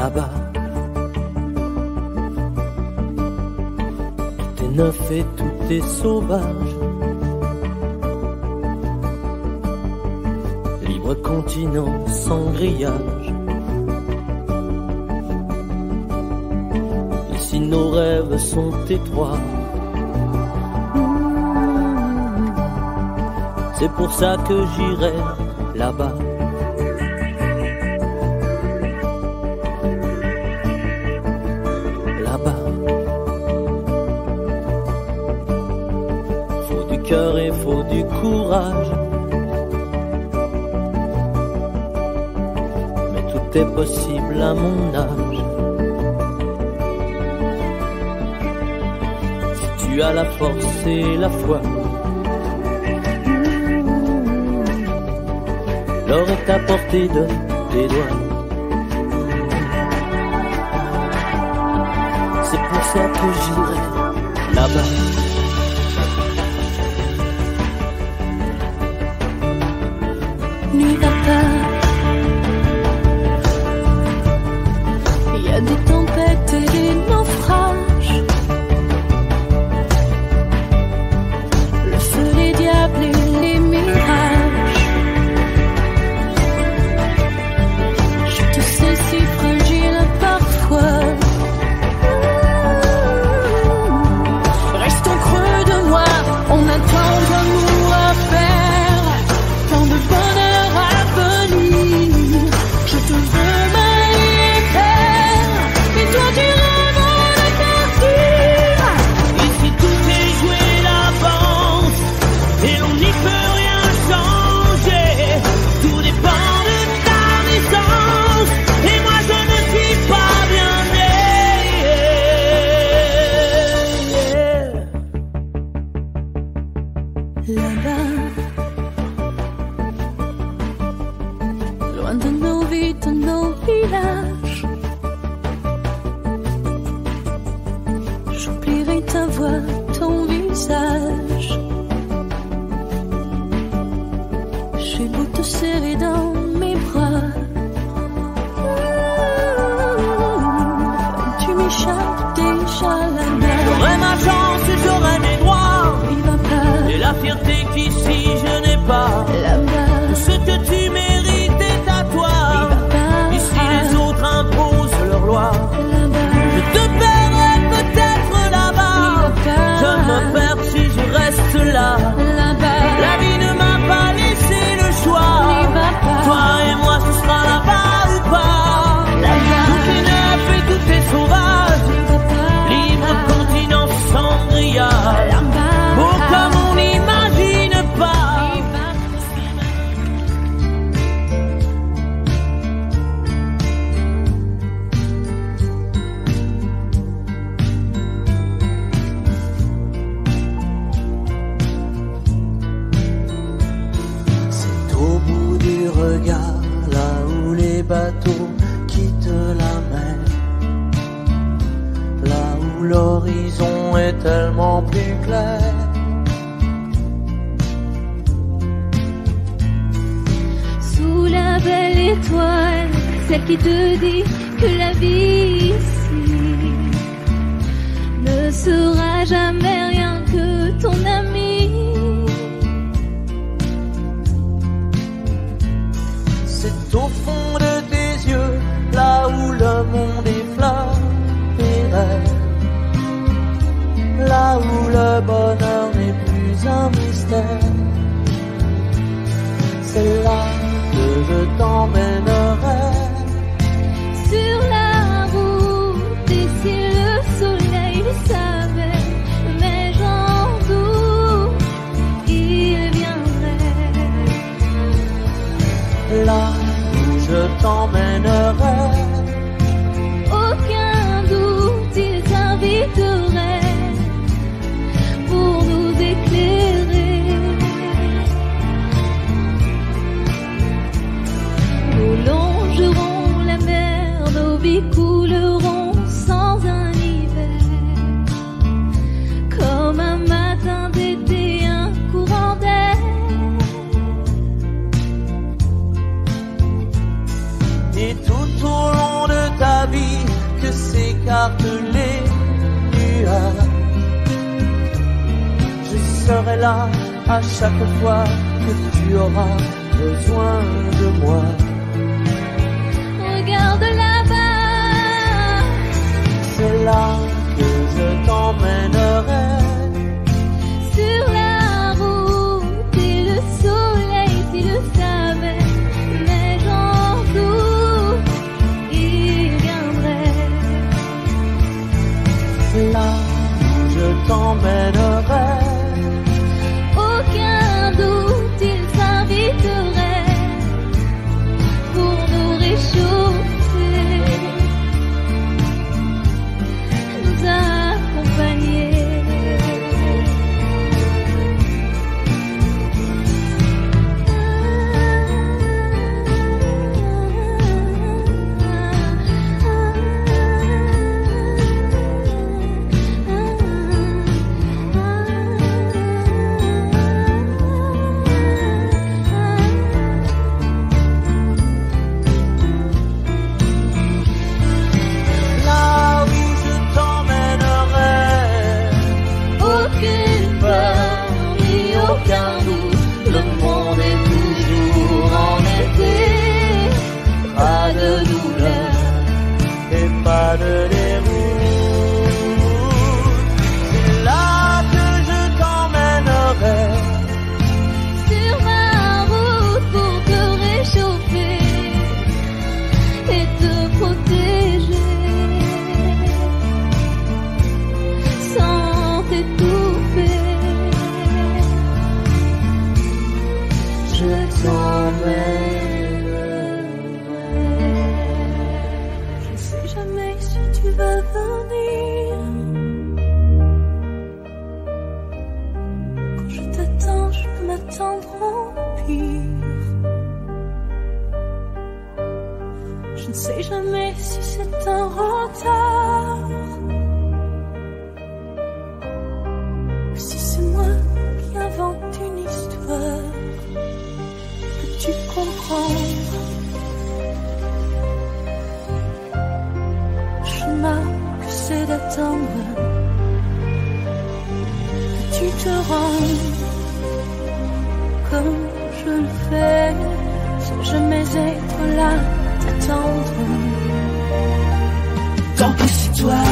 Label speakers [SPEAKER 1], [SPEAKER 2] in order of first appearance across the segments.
[SPEAKER 1] Là-bas, tout est neuf et tout est sauvage. Continent sans grillage. Ici nos rêves sont étroits. C'est pour ça que j'irai là-bas. Là-bas. Faut du cœur et faut du courage. Est possible à mon âge. Si tu as la force et la foi. L'or est à portée de tes doigts. C'est pour ça que j'irai là-bas.
[SPEAKER 2] Là-bas, loin de nos vies, de nos villages, j'oublierai ta voix, ton visage. J'ai beau te serrer dans mes bras.
[SPEAKER 1] La fierté qu'ici je n'ai pas.
[SPEAKER 2] là-bas.
[SPEAKER 1] Ce que tu mérites est à toi. Ici les autres imposent leurs lois. Je te perdrai peut-être là-bas. Je me perds si je reste là. La vie ne m'a pas laissé le choix. Toi et moi, ce sera là-bas ou pas? Tout est neuf et tout est sauvage. Libre continent sans grillage.
[SPEAKER 2] Étoile, celle qui te dit que la vie ici ne sera jamais rien que ton ami.
[SPEAKER 1] C'est au fond de tes yeux, là où le monde est fleur et rêve. Là où le bonheur n'est plus un mystère. C'est là où à chaque fois que tu auras besoin de moi.
[SPEAKER 2] Regarde là-bas,
[SPEAKER 1] C'est là que je t'emmènerai.
[SPEAKER 2] sur la route, et le soleil, tu le savais, mais j'en doute, il viendrait.
[SPEAKER 1] C'est là où je t'emmènerai.
[SPEAKER 2] M'attendre au. Je ne sais jamais si c'est un retard. Si c'est moi qui invente une histoire. Peux-tu comprendre? chemin que c'est d'attendre. Tu te rends comme je le fais, sans jamais être là t'attendre.
[SPEAKER 1] Tant que c'est toi,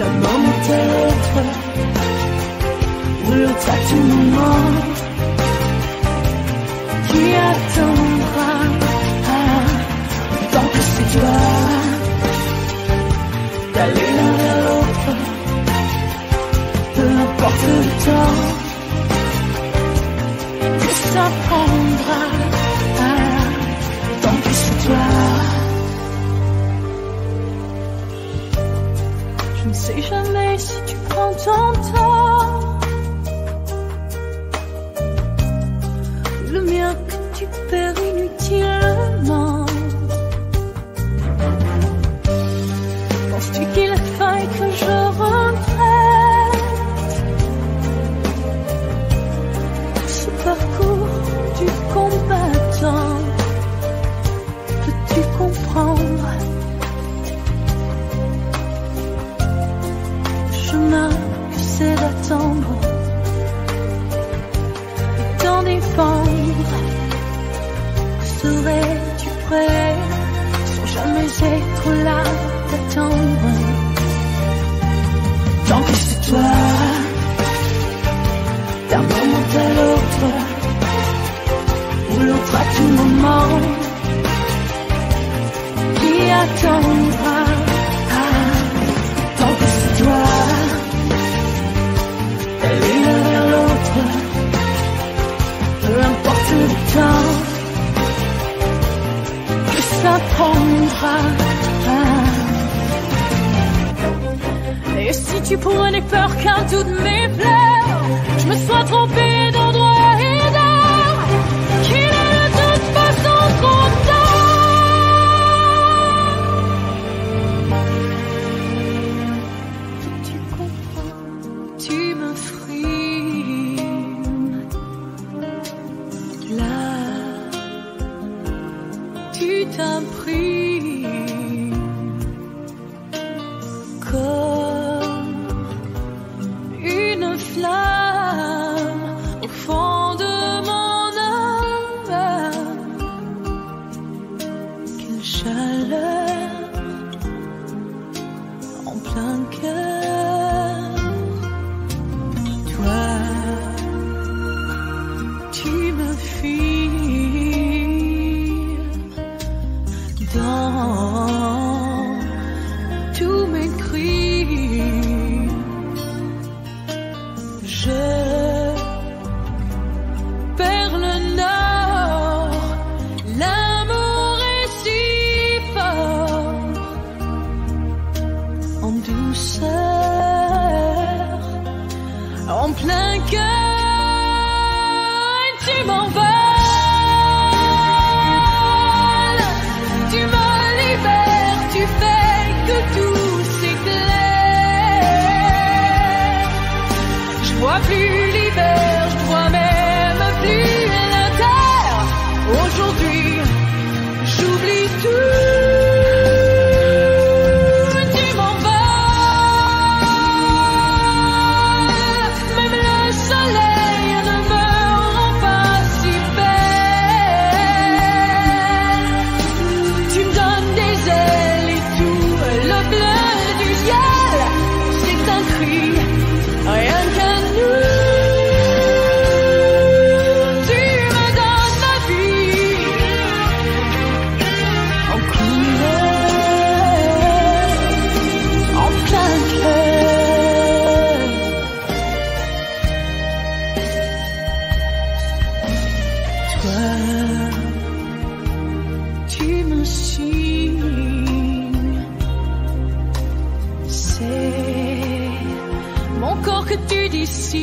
[SPEAKER 1] à l'autre, ou l'autre à tout moment,
[SPEAKER 2] Qui attendra?
[SPEAKER 1] Ah, tant que c'est toi, d'aller l'un vers l'autre, peu importe le temps que ça prendra, tant que c'est toi.
[SPEAKER 2] Je ne sais jamais si tu prends ton temps. Peur qu'un doute comme sois plus libéré. encore que tu dissimules.